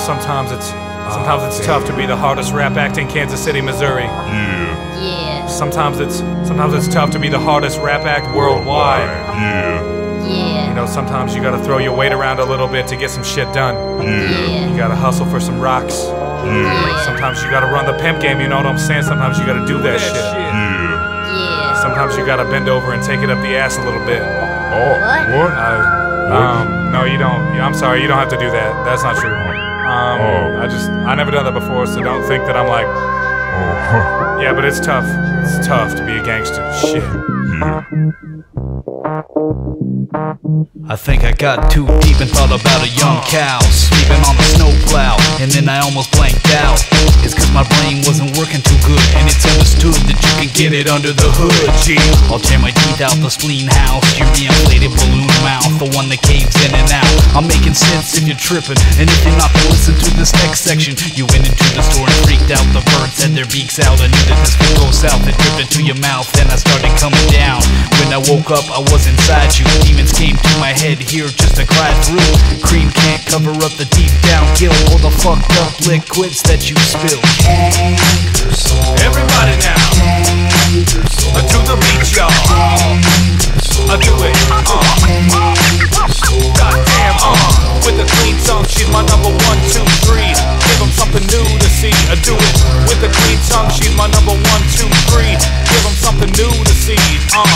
sometimes it's sometimes it's tough to be the hardest rap act in Kansas City, Missouri. Yeah. Yeah, Sometimes it's sometimes it's tough to be the hardest rap act worldwide. Yeah. Yeah. You know, sometimes you gotta throw your weight around a little bit to get some shit done. Yeah. You gotta hustle for some rocks. Yeah. Sometimes you gotta run the pimp game, you know what I'm saying? Sometimes you gotta do that shit. Yeah. yeah. Sometimes you gotta bend over and take it up the ass a little bit. Oh, What? what? Uh, um, no, you don't. I'm sorry, you don't have to do that. That's not true. Um, Oh. I just, I never done that before, so don't think that I'm like, Oh, yeah, but it's tough. It's tough to be a gangster. Shit. Yeah. I think I got too deep and thought about a young cow sleeping on the snowplow, and then I almost blanked out. It's cause my brain wasn't working too good, and it's understood that you can get it under the hood. Gee, I'll tear my teeth out the spleen house, your inflated balloon mouth, the one that caves in and out. I'm making sense if you're tripping, and if you're not, then listen to this next section. You went into the store and freaked out, the birds had their beaks out. I knew that this would go south, it dripped into your mouth, then I started coming down. I woke up, I was inside you. Demons came to my head here just to cry through. Cream can't cover up the deep down guilt or the fucked up liquids that you spill. Everybody now. Uh, to the beach, y'all. I do it. Uh. Goddamn, uh. With a clean tongue, she's my number one, two, three. Give 'em something new to see. I do it. With a clean tongue, she's my number one, two, three. Give 'em something new see. Uh.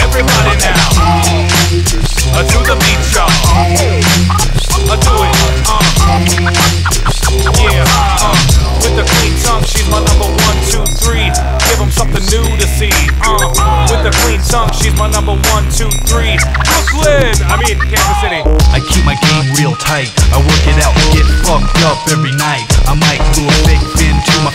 Everybody now. Uh, to the beach, y'all. I do it. Uh. Yeah, uh, with the clean tongue, she's my number one, two, three. Give 'em something new to see. Uh, with the clean tongue, she's my number one, two, three. Brooklyn, I mean Kansas City. I keep my game real tight. I work it out and get fucked up every night. I might glue a my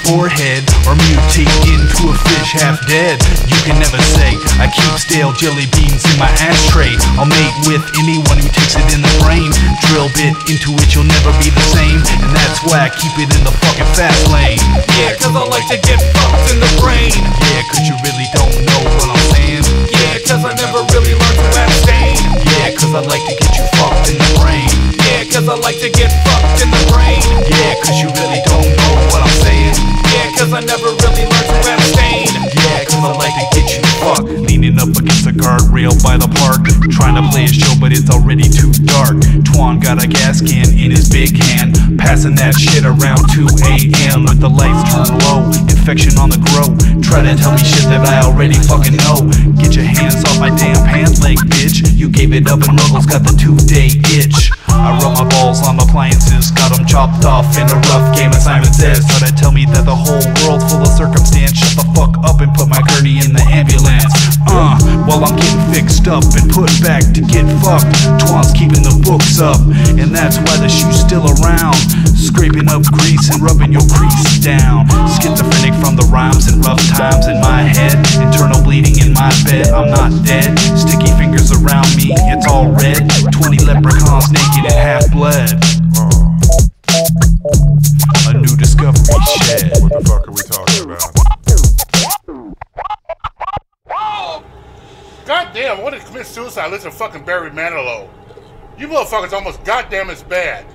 forehead or mutate into a fish half dead. You can never say I keep stale jelly beans in my ashtray. I'll mate with anyone who takes it in the brain. Drill bit into it, you'll never be the same. And that's why I keep it in the fucking fast lane. Yeah, cause I like to get fucked in the brain. Yeah, cause you really don't know what I'm saying. Yeah, cause I never really learned to abstain. Yeah, cause I like to get you fucked in the brain. Yeah, cause I like to get I never really learned to abstain. Yeah, cause I like to get you fucked. Leaning up against the guardrail by the park. Trying to play a show, but it's already too dark. Twan got a gas can in his big hand. Passing that shit around 2 a.m. with the lights turned low. Infection on the grow. Try to tell me shit that I already fucking know. Get your hands off my damn pants leg, bitch. You gave it up and Ruggles got the two day itch. I rub my balls on appliances, got them chopped off in a rough game. As Simon says, tell me that the whole world's full of circumstance. Shut the fuck up and put my gurney in the ambulance. Uh, while I'm getting fixed up and put back to get fucked. Twan's keeping the books up, and that's why the shoe's still around. Scraping up grease and rubbing your crease down. Schizophrenic from the rhymes and rough times in my head. Internal bleeding in my bed, I'm not dead. Sticky fingers around me, it's all red. 20 leprechauns naked and half bled. Goddamn, I want to commit suicide. Listen to fucking Barry Manilow. You motherfuckers almost goddamn as bad.